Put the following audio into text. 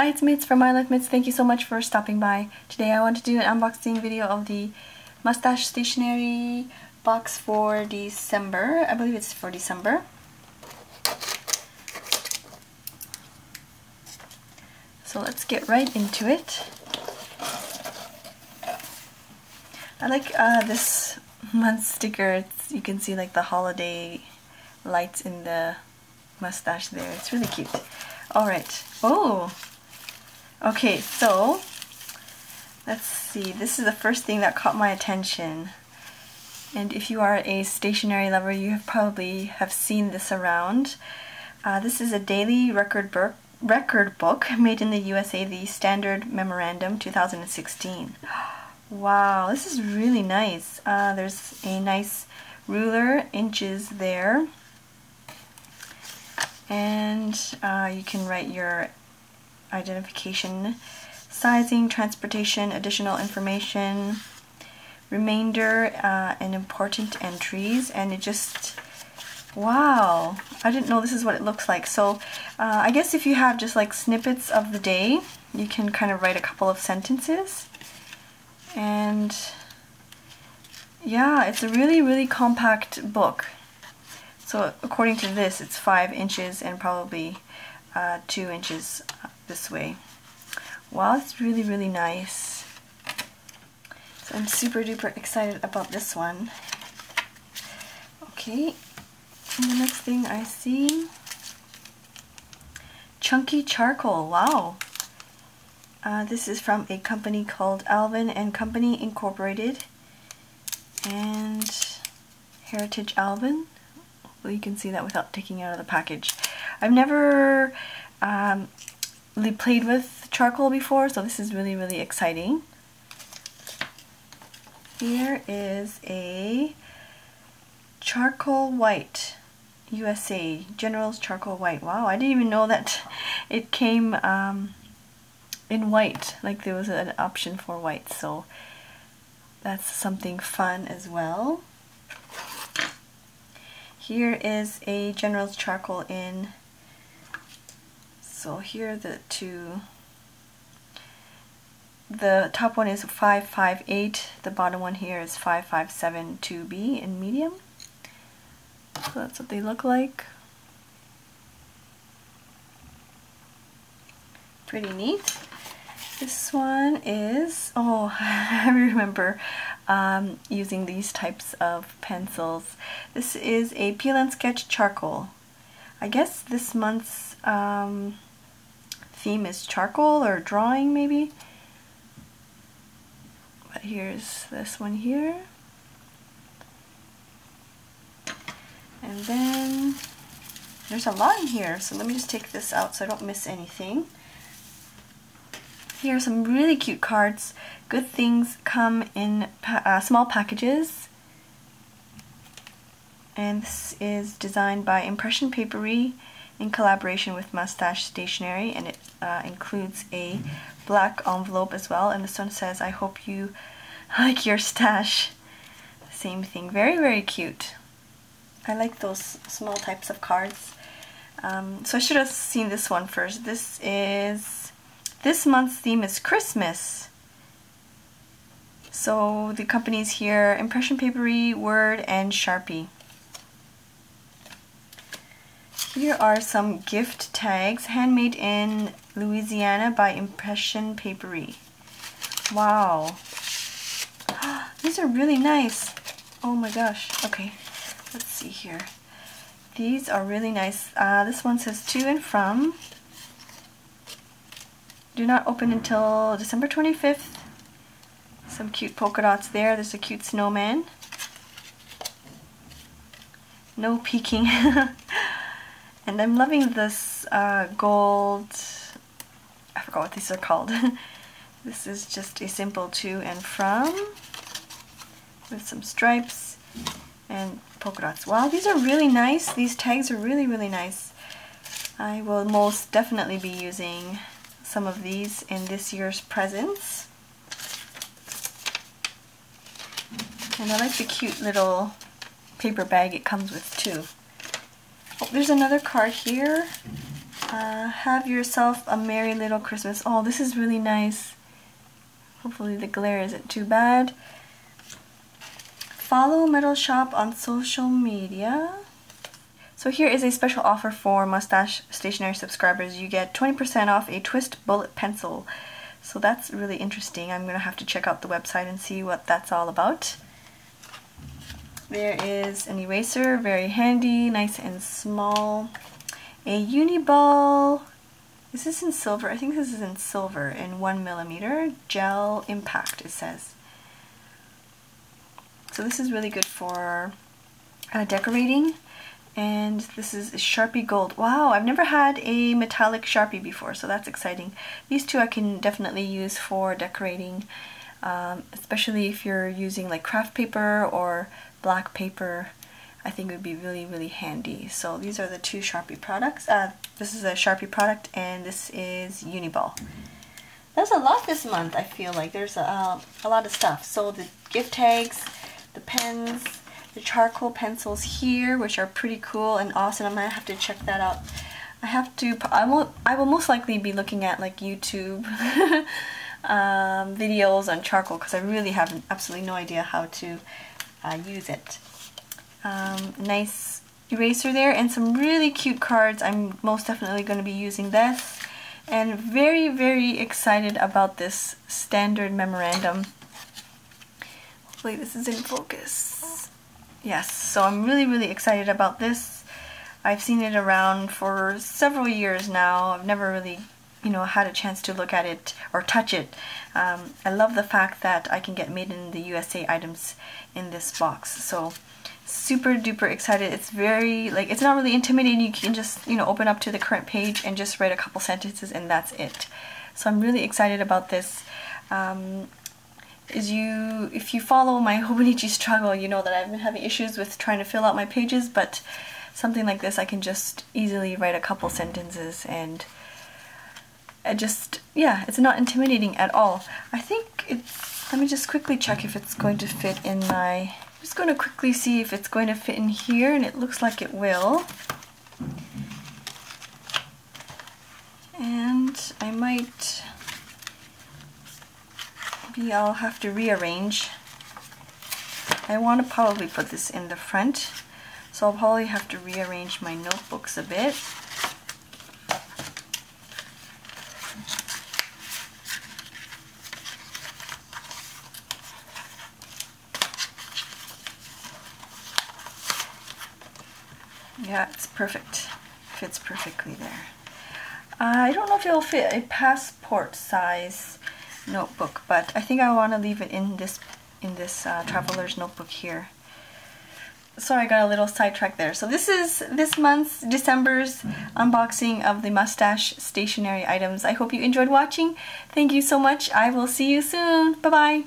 Hi, it's Mits from My Life Mits. Thank you so much for stopping by. Today I want to do an unboxing video of the Moustache Stationery box for December. I believe it's for December. So let's get right into it. I like uh, this month sticker. It's, you can see like the holiday lights in the mustache there. It's really cute. Alright. Oh! Okay, so let's see. This is the first thing that caught my attention. And if you are a stationery lover, you have probably have seen this around. Uh, this is a daily record book, record book made in the USA, the Standard Memorandum 2016. Wow, this is really nice. Uh, there's a nice ruler, inches there. And uh, you can write your identification, sizing, transportation, additional information, remainder, uh, and important entries. And it just, wow, I didn't know this is what it looks like. So uh, I guess if you have just like snippets of the day, you can kind of write a couple of sentences. And yeah, it's a really, really compact book. So according to this, it's 5 inches and probably uh, 2 inches this way. Wow, it's really, really nice. So I'm super duper excited about this one. Okay, and the next thing I see, Chunky Charcoal, wow. Uh, this is from a company called Alvin and Company Incorporated and Heritage Alvin. Well, you can see that without taking out of the package. I've never um, played with charcoal before, so this is really, really exciting. Here is a charcoal white USA General's charcoal white. Wow, I didn't even know that it came um, in white, like there was an option for white, so that's something fun as well. Here is a General's Charcoal in, so here are the two, the top one is 558, the bottom one here is 5572B in medium. So that's what they look like. Pretty neat. This one is, oh, I remember um, using these types of pencils. This is a Peel and Sketch Charcoal. I guess this month's um, theme is charcoal or drawing maybe. But here's this one here. And then there's a lot in here, so let me just take this out so I don't miss anything. Here are some really cute cards. Good things come in pa uh, small packages. And this is designed by Impression Papery in collaboration with Moustache Stationery and it uh, includes a black envelope as well. And this one says I hope you like your stash. Same thing. Very very cute. I like those small types of cards. Um, so I should have seen this one first. This is this month's theme is Christmas. So the companies here, Impression Papery, Word, and Sharpie. Here are some gift tags, handmade in Louisiana by Impression Papery. Wow. These are really nice. Oh my gosh. Okay, let's see here. These are really nice. Uh, this one says to and from do not open until December 25th. Some cute polka dots there. There's a cute snowman. No peeking. and I'm loving this uh, gold, I forgot what these are called. this is just a simple to and from with some stripes and polka dots. Wow, these are really nice. These tags are really, really nice. I will most definitely be using some of these in this year's presents. And I like the cute little paper bag it comes with too. Oh, there's another card here. Uh, have yourself a merry little Christmas. Oh, this is really nice. Hopefully the glare isn't too bad. Follow Metal Shop on social media. So here is a special offer for Moustache Stationery subscribers. You get 20% off a Twist Bullet Pencil. So that's really interesting. I'm going to have to check out the website and see what that's all about. There is an eraser, very handy, nice and small. A Uniball, is this in silver? I think this is in silver, in one millimeter. Gel Impact, it says. So this is really good for uh, decorating. And this is a Sharpie Gold. Wow, I've never had a metallic Sharpie before, so that's exciting. These two I can definitely use for decorating, um, especially if you're using like craft paper or black paper. I think it would be really, really handy. So these are the two Sharpie products. Uh, this is a Sharpie product and this is Uniball. There's a lot this month, I feel like. There's a, a lot of stuff. So the gift tags, the pens, the charcoal pencils here, which are pretty cool and awesome. I might have to check that out. I have to, I will, I will most likely be looking at like YouTube um, videos on charcoal because I really have absolutely no idea how to uh, use it. Um, nice eraser there and some really cute cards. I'm most definitely going to be using this and very very excited about this standard memorandum. Hopefully this is in focus. Yes, so I'm really, really excited about this. I've seen it around for several years now. I've never really, you know, had a chance to look at it or touch it. Um, I love the fact that I can get made in the USA items in this box. So super duper excited. It's very, like, it's not really intimidating. You can just, you know, open up to the current page and just write a couple sentences and that's it. So I'm really excited about this. Um, is you if you follow my Hobonichi struggle you know that I've been having issues with trying to fill out my pages but something like this I can just easily write a couple sentences and I just yeah it's not intimidating at all I think it's let me just quickly check if it's going to fit in my I'm just going to quickly see if it's going to fit in here and it looks like it will and I might maybe I'll have to rearrange. I want to probably put this in the front, so I'll probably have to rearrange my notebooks a bit. Yeah, it's perfect. Fits perfectly there. I don't know if it'll fit a passport size notebook, but I think I want to leave it in this in this uh, traveler's notebook here. Sorry, I got a little sidetracked there. So this is this month's December's unboxing of the Moustache stationery items. I hope you enjoyed watching. Thank you so much. I will see you soon. Bye-bye.